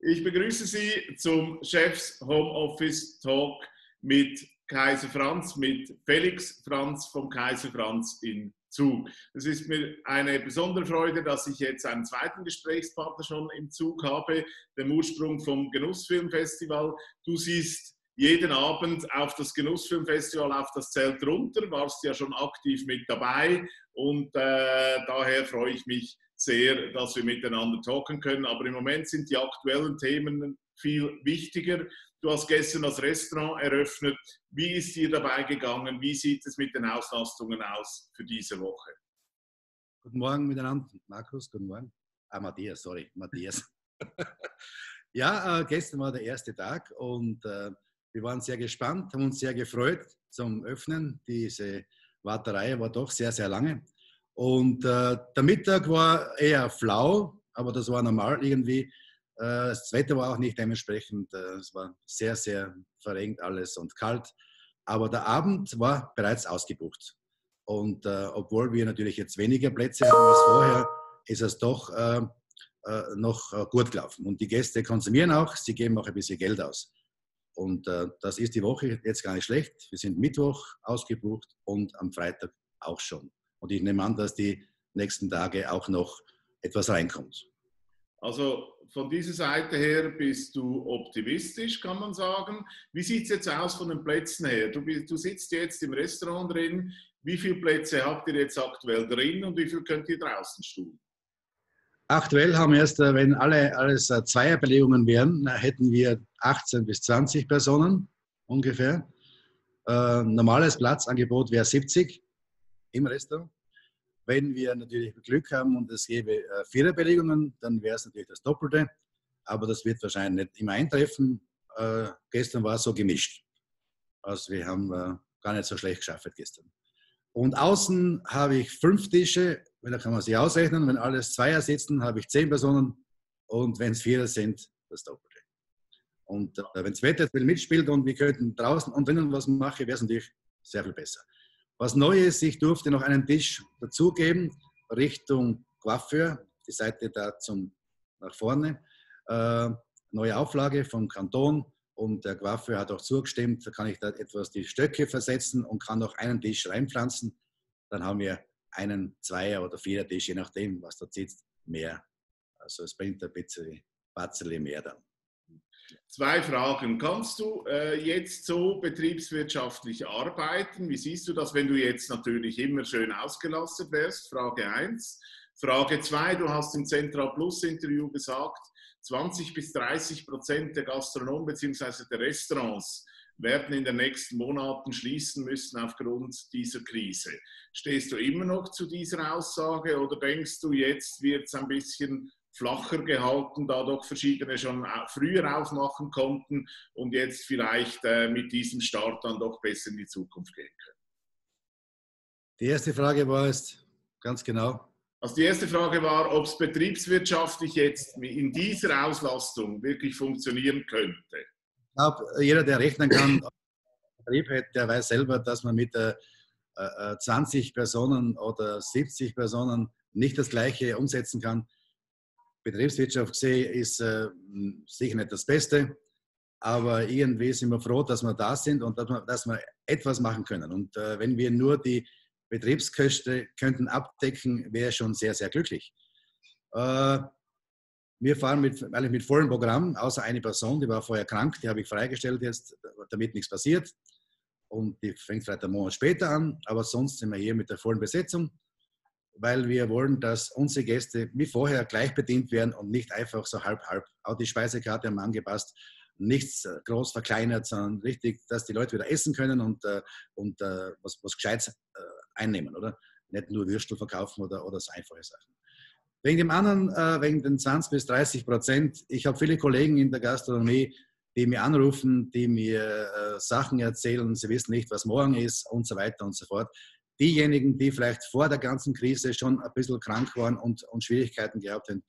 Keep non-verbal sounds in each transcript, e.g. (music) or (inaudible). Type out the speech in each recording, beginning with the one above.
Ich begrüße Sie zum Chefs Homeoffice Talk mit Kaiser Franz, mit Felix Franz vom Kaiser Franz in Zug. Es ist mir eine besondere Freude, dass ich jetzt einen zweiten Gesprächspartner schon im Zug habe, dem Ursprung vom Genussfilmfestival. Du siehst jeden Abend auf das Genussfilmfestival auf das Zelt runter, warst ja schon aktiv mit dabei und äh, daher freue ich mich sehr, dass wir miteinander talken können. Aber im Moment sind die aktuellen Themen viel wichtiger. Du hast gestern das Restaurant eröffnet. Wie ist dir dabei gegangen? Wie sieht es mit den Auslastungen aus für diese Woche? Guten Morgen miteinander. Markus, guten Morgen. Ah, Matthias, sorry, Matthias. (laughs) ja, äh, gestern war der erste Tag und äh, wir waren sehr gespannt, haben uns sehr gefreut zum Öffnen. Diese Warterei war doch sehr, sehr lange. Und äh, der Mittag war eher flau, aber das war normal irgendwie. Äh, das Wetter war auch nicht dementsprechend. Äh, es war sehr, sehr verregnet alles und kalt. Aber der Abend war bereits ausgebucht. Und äh, obwohl wir natürlich jetzt weniger Plätze haben als vorher, ist es doch äh, äh, noch gut gelaufen. Und die Gäste konsumieren auch, sie geben auch ein bisschen Geld aus. Und das ist die Woche jetzt gar nicht schlecht. Wir sind Mittwoch ausgebucht und am Freitag auch schon. Und ich nehme an, dass die nächsten Tage auch noch etwas reinkommt. Also von dieser Seite her bist du optimistisch, kann man sagen. Wie sieht es jetzt aus von den Plätzen her? Du, du sitzt jetzt im Restaurant drin. Wie viele Plätze habt ihr jetzt aktuell drin und wie viel könnt ihr draußen stuhlen? Aktuell haben wir erst, äh, wenn alle, alles äh, Zweierbelegungen wären, hätten wir 18 bis 20 Personen ungefähr. Äh, normales Platzangebot wäre 70 im Restaurant. Wenn wir natürlich Glück haben und es gäbe äh, Viererbelegungen, dann wäre es natürlich das Doppelte. Aber das wird wahrscheinlich nicht immer eintreffen. Äh, gestern war es so gemischt. Also wir haben äh, gar nicht so schlecht geschafft gestern. Und außen habe ich fünf Tische, da kann man sich ausrechnen. Wenn alles Zweier sitzen, habe ich zehn Personen. Und wenn es Vierer sind, das Doppelte. Und äh, wenn das Wetter mitspielt und wir könnten draußen und drinnen was machen, wäre es natürlich sehr viel besser. Was Neues, ich durfte noch einen Tisch dazugeben, Richtung Coiffeur, die Seite da zum, nach vorne. Äh, neue Auflage vom Kanton und der Coiffeur hat auch zugestimmt, da kann ich da etwas die Stöcke versetzen und kann noch einen Tisch reinpflanzen. Dann haben wir einen Zweier- oder Vierer-Tisch, je nachdem, was da sitzt, mehr. Also es bringt ein bisschen, ein mehr dann. Zwei Fragen. Kannst du äh, jetzt so betriebswirtschaftlich arbeiten? Wie siehst du das, wenn du jetzt natürlich immer schön ausgelastet wärst? Frage 1. Frage 2. Du hast im Central Plus Interview gesagt, 20 bis 30 Prozent der Gastronomen bzw. der Restaurants werden in den nächsten Monaten schließen müssen aufgrund dieser Krise. Stehst du immer noch zu dieser Aussage oder denkst du, jetzt wird es ein bisschen flacher gehalten, da doch verschiedene schon früher aufmachen konnten und jetzt vielleicht äh, mit diesem Start dann doch besser in die Zukunft gehen können. Die erste Frage war jetzt ganz genau. Also die erste Frage war, ob es betriebswirtschaftlich jetzt in dieser Auslastung wirklich funktionieren könnte. Ich glaube, jeder, der rechnen kann, Betrieb hat, der weiß selber, dass man mit äh, 20 Personen oder 70 Personen nicht das Gleiche umsetzen kann Betriebswirtschaft gesehen ist äh, sicher nicht das Beste, aber irgendwie sind wir froh, dass wir da sind und dass wir, dass wir etwas machen können. Und äh, wenn wir nur die Betriebskosten könnten abdecken, wäre schon sehr, sehr glücklich. Äh, wir fahren mit, eigentlich mit vollem Programm, außer eine Person, die war vorher krank, die habe ich freigestellt jetzt, damit nichts passiert. Und die fängt vielleicht einen Monat später an, aber sonst sind wir hier mit der vollen Besetzung weil wir wollen, dass unsere Gäste wie vorher gleich bedient werden und nicht einfach so halb-halb. Auch die Speisekarte haben angepasst, nichts äh, groß verkleinert, sondern richtig, dass die Leute wieder essen können und, äh, und äh, was, was Gescheites einnehmen, oder? Nicht nur Würstel verkaufen oder, oder so einfache Sachen. Wegen dem anderen, wegen den 20 bis 30 Prozent, ich habe viele Kollegen in der Gastronomie, die mir anrufen, die mir Sachen erzählen, sie wissen nicht, was morgen ist und so weiter und so fort diejenigen, die vielleicht vor der ganzen Krise schon ein bisschen krank waren und, und Schwierigkeiten gehabt haben,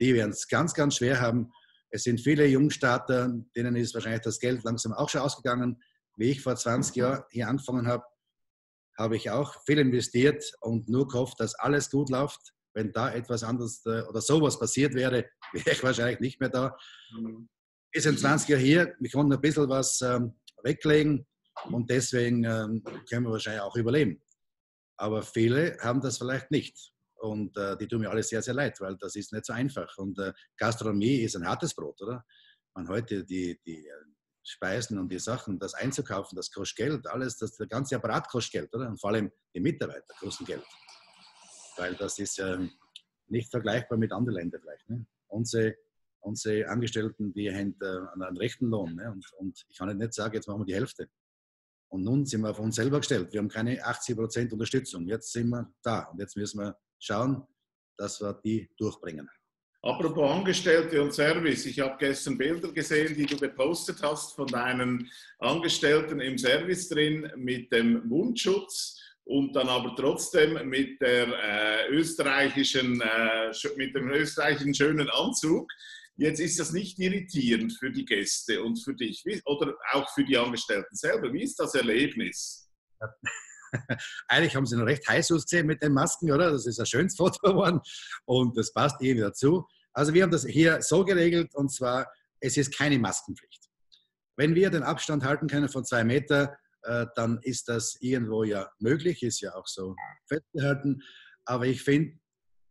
die werden es ganz, ganz schwer haben. Es sind viele Jungstarter, denen ist wahrscheinlich das Geld langsam auch schon ausgegangen. Wie ich vor 20 Jahren hier angefangen habe, habe ich auch viel investiert und nur gehofft, dass alles gut läuft. Wenn da etwas anderes äh, oder sowas passiert wäre, (laughs) wäre ich wahrscheinlich nicht mehr da. Mhm. Wir sind 20 Jahre hier, wir konnten ein bisschen was ähm, weglegen und deswegen ähm, können wir wahrscheinlich auch überleben. Aber viele haben das vielleicht nicht. Und äh, die tun mir alle sehr, sehr leid, weil das ist nicht so einfach. Und äh, Gastronomie ist ein hartes Brot, oder? Man heute die, die äh, Speisen und die Sachen, das einzukaufen, das kostet Geld, alles, das, der ganze Apparat kostet Geld, oder? Und vor allem die Mitarbeiter kosten Geld. Weil das ist ähm, nicht vergleichbar mit anderen Ländern vielleicht. Ne? Unsere, unsere Angestellten, die haben äh, einen rechten Lohn. Ne? Und, und ich kann nicht sagen, jetzt machen wir die Hälfte. Und nun sind wir auf uns selber gestellt. Wir haben keine 80% Unterstützung. Jetzt sind wir da und jetzt müssen wir schauen, dass wir die durchbringen. Apropos Angestellte und Service, ich habe gestern Bilder gesehen, die du gepostet hast von deinen Angestellten im Service drin mit dem Mundschutz und dann aber trotzdem mit, der, äh, österreichischen, äh, mit dem österreichischen schönen Anzug. Jetzt ist das nicht irritierend für die Gäste und für dich oder auch für die Angestellten selber. Wie ist das Erlebnis? (laughs) Eigentlich haben sie noch recht heiß ausgesehen mit den Masken, oder? Das ist ein schönes Foto geworden und das passt irgendwie dazu. Also wir haben das hier so geregelt und zwar, es ist keine Maskenpflicht. Wenn wir den Abstand halten können von zwei Meter, äh, dann ist das irgendwo ja möglich, ist ja auch so festgehalten. Aber ich finde,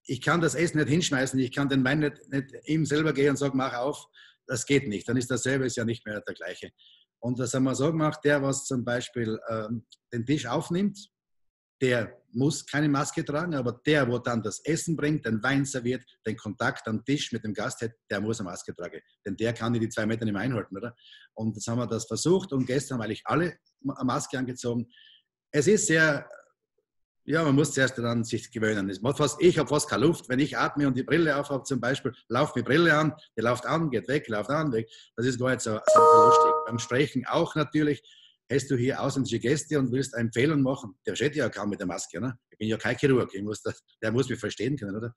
ich kann das Essen nicht hinschmeißen, ich kann den Wein nicht, nicht ihm selber gehen und sagen, mach auf. Das geht nicht. Dann ist der Service ja nicht mehr der gleiche. Und das haben wir so gemacht, der, was zum Beispiel ähm, den Tisch aufnimmt, der muss keine Maske tragen, aber der, wo dann das Essen bringt, den Wein serviert, den Kontakt am Tisch mit dem Gast hat, der muss eine Maske tragen. Denn der kann die zwei Meter nicht mehr einhalten, oder? Und jetzt haben wir das versucht und gestern haben eigentlich alle eine Maske angezogen. Es ist sehr ja, man muss zuerst daran sich gewöhnen. ich habe fast keine Luft. Wenn ich atme und die Brille aufhabe zum Beispiel, laufe die Brille an, die läuft an, geht weg, läuft an, weg. Das ist gar nicht so, so lustig. Beim Sprechen auch natürlich. Hast du hier ausländische Gäste und willst eine Empfehlung machen, der versteht ja kaum mit der Maske. Ne? Ich bin ja kein Chirurg, muss das, der muss mich verstehen können, oder?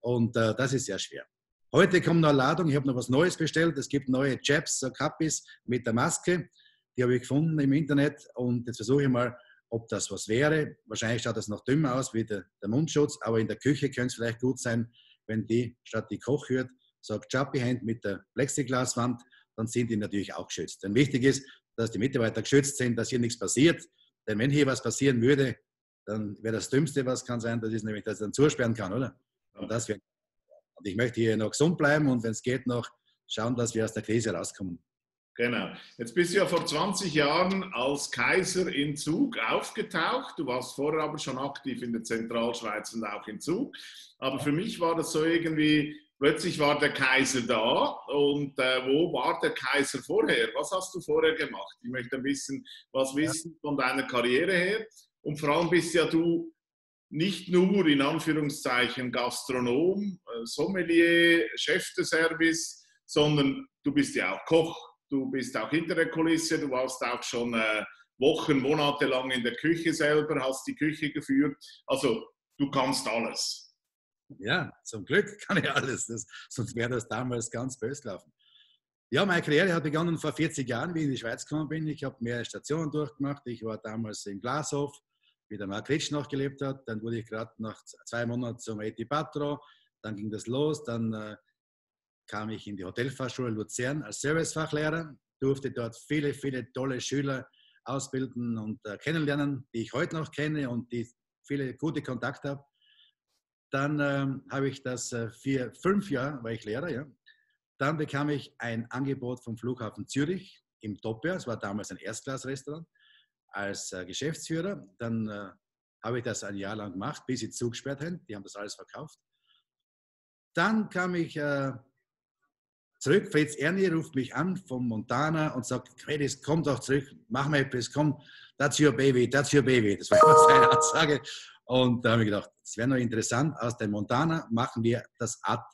Und äh, das ist sehr schwer. Heute kommt noch eine Ladung, ich habe noch was Neues bestellt. Es gibt neue Chaps, so Kappis mit der Maske. Die habe ich gefunden im Internet und jetzt versuche ich mal, ob das was wäre. Wahrscheinlich schaut das noch dümmer aus wie der, der Mundschutz, aber in der Küche könnte es vielleicht gut sein, wenn die statt die Koch hört, sagt Chubby Hand mit der Plexiglaswand, dann sind die natürlich auch geschützt. Denn wichtig ist, dass die Mitarbeiter geschützt sind, dass hier nichts passiert. Denn wenn hier was passieren würde, dann wäre das Dümmste, was kann sein, das ist nämlich, dass ich dann zusperren kann, oder? Und, das wär, und ich möchte hier noch gesund bleiben und wenn es geht, noch schauen, dass wir aus der Krise rauskommen. Genau. Jetzt bist du ja vor 20 Jahren als Kaiser in Zug aufgetaucht. Du warst vorher aber schon aktiv in der Zentralschweiz und auch in Zug. Aber für mich war das so irgendwie, plötzlich war der Kaiser da und äh, wo war der Kaiser vorher? Was hast du vorher gemacht? Ich möchte ein bisschen was wissen von deiner Karriere her. Und vor allem bist ja du nicht nur in Anführungszeichen Gastronom, äh, Sommelier, Chef de Service, sondern du bist ja auch Koch du bist auch hinter der Kulisse, du warst auch schon äh, Wochen, Monate lang in der Küche selber, hast die Küche geführt. Also du kannst alles. Ja, zum Glück (laughs) kann ich alles, das, sonst wäre das damals ganz böse gelaufen. Ja, meine Karriere hat begonnen vor 40 Jahren, wie ich in die Schweiz gekommen bin. Ich habe mehrere Stationen durchgemacht. Ich war damals in Glashof, wie der Mark Ritsch noch gelebt hat. Dann wurde ich gerade nach zwei Monaten zum ET Patro. Dann ging das los. Dann äh, kam ich in die Hotelfachschule Luzern als Servicefachlehrer, durfte dort viele, viele tolle Schüler ausbilden und äh, kennenlernen, die ich heute noch kenne und die viele gute Kontakte habe. Dann ähm, habe ich das äh, vier, fünf Jahre, war ich Lehrer, ja. Dann bekam ich ein Angebot vom Flughafen Zürich im Doppia, es war damals ein Erstklassrestaurant, als äh, Geschäftsführer. Dann äh, habe ich das ein Jahr lang gemacht, bis sie zugesperrt haben. Die haben das alles verkauft. Dann kam ich äh, zurück. Fritz Ernie ruft mich an vom Montana und sagt, Fredis, komm doch zurück, mach mal etwas, komm, that's your baby, that's your baby. Das war (laughs) immer seine Ansage. Und da habe ich gedacht, das wäre noch interessant, aus dem Montana machen wir das Art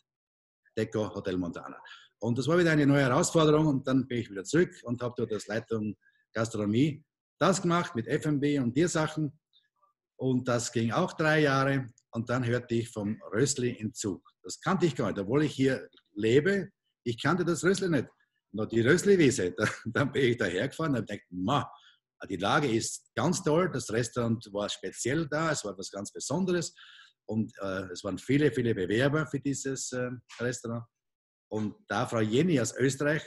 Deco Hotel Montana. Und das war wieder eine neue Herausforderung und dann bin ich wieder zurück und habe dort das Leitung Gastronomie das gemacht mit FMB und dir Sachen. Und das ging auch drei Jahre. Und dann hörte ich vom Rösli in Zug. Das kannte ich gar nicht, obwohl ich hier lebe, ich kannte das Rösli nicht. Noch die Rösli-Wiese, (laughs) da, dann bin ich dahergefahren und habe gedacht, ma, die Lage ist ganz toll, das Restaurant war speziell da, es war etwas ganz Besonderes. Und äh, es waren viele, viele Bewerber für dieses äh, Restaurant. Und da Frau Jenny aus Österreich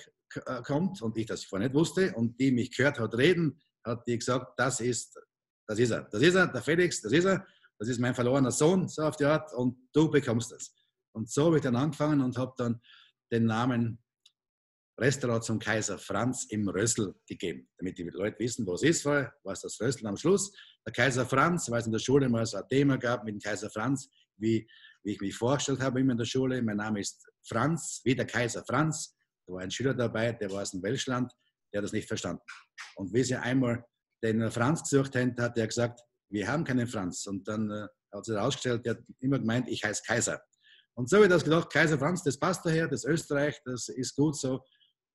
äh, kommt und ich das vorher nicht wusste und die mich gehört hat reden, hat die gesagt, das ist, das ist er, das ist er, der Felix, das ist er, das ist mein verlorener Sohn, so auf die Art, und du bekommst das. Und so habe ich dann angefangen und habe dann den Namen Restaurant zum Kaiser Franz im Rössel gegeben, damit die Leute wissen, wo es ist was das Rössel am Schluss. Der Kaiser Franz, weil es in der Schule mal so ein Thema gab mit dem Kaiser Franz, wie, wie ich mich vorgestellt habe immer in der Schule. Mein Name ist Franz, wie der Kaiser Franz. Da war ein Schüler dabei, der war aus dem Welschland, der hat das nicht verstanden. Und wie sie einmal den Franz gesucht haben, hat er gesagt, wir haben keinen Franz. Und dann äh, hat sich herausgestellt, der hat immer gemeint, ich heiße Kaiser. Und so habe ich das gedacht, Kaiser Franz, das passt daher, das Österreich, das ist gut so.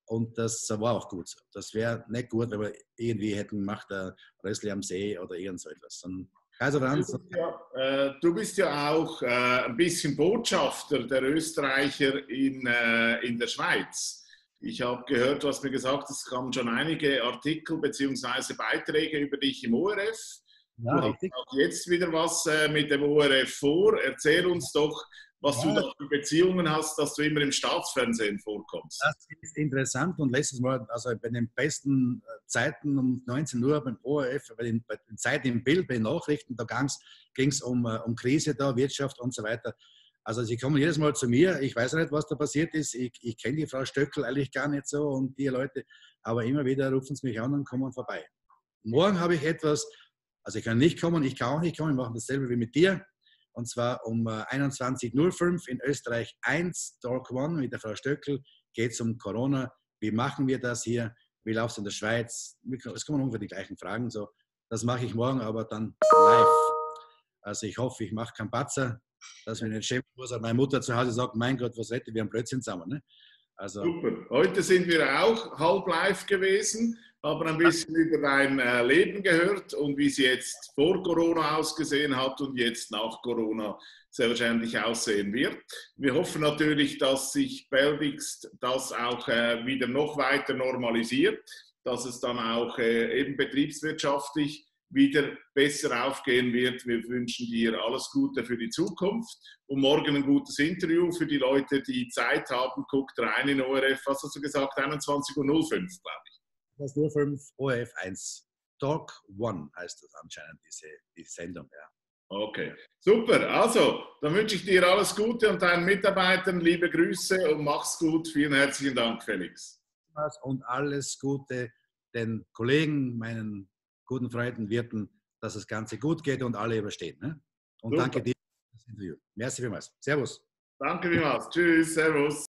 Und das war auch gut so. Das wäre nicht gut, wenn wir irgendwie hätten gemacht, der Rössli am See oder irgend so etwas. Und Kaiser Franz. Du bist ja, äh, du bist ja auch äh, ein bisschen Botschafter der Österreicher in, äh, in der Schweiz. Ich habe gehört, du hast mir gesagt, es kamen schon einige Artikel bzw. Beiträge über dich im ORF. Ja, du richtig. hast auch jetzt wieder was äh, mit dem ORF vor. Erzähl uns doch, was ja. du da für Beziehungen hast, dass du immer im Staatsfernsehen vorkommst. Das ist interessant und letztes Mal, also bei den besten äh, Zeiten um 19 Uhr beim ORF, bei den, bei den Zeit im Bild, bei den Nachrichten, da ging es um, äh, um Krise da, Wirtschaft und so weiter. Also sie kommen jedes Mal zu mir, ich weiß nicht, was da passiert ist, ich, ich kenne die Frau Stöckel eigentlich gar nicht so und die Leute, aber immer wieder rufen sie mich an und kommen vorbei. Morgen habe ich etwas, also ich kann nicht kommen, ich kann auch nicht kommen, wir machen dasselbe wie mit dir und zwar um 21.05 äh, in Österreich 1, Talk One mit der Frau Stöckel, geht es um Corona. Wie machen wir das hier? Wie läuft es in der Schweiz? Es kommen ungefähr die gleichen Fragen. So. Das mache ich morgen, aber dann live. Also ich hoffe, ich mache keinen Patzer, dass wir nicht schämen muss. Meine Mutter zu Hause sagt, mein Gott, was rette, wir haben Blödsinn zusammen. Ne? Also, Super. Heute sind wir auch halb live gewesen haben ein bisschen über dein äh, Leben gehört und wie es jetzt vor Corona ausgesehen hat und jetzt nach Corona sehr wahrscheinlich aussehen wird. Wir hoffen natürlich, dass sich baldigst das auch äh, wieder noch weiter normalisiert, dass es dann auch äh, eben betriebswirtschaftlich wieder besser aufgehen wird. Wir wünschen dir alles Gute für die Zukunft und morgen ein gutes Interview für die Leute, die Zeit haben. Guckt rein in ORF, was hast du gesagt, 21.05 Uhr, glaube ich nur 5 ORF 1. Talk One heißt das anscheinend, diese, die Sendung, ja. Okay, super. Also, dann wünsche ich dir alles Gute und deinen Mitarbeitern liebe Grüße und mach's gut. Vielen herzlichen Dank, Felix. Und alles Gute den Kollegen, meinen guten Freunden, Wirten, dass das Ganze gut geht und alle überstehen. Ne? Und super. danke dir für das Interview. Merci vielmals. Servus. Danke vielmals. Tschüss. Servus.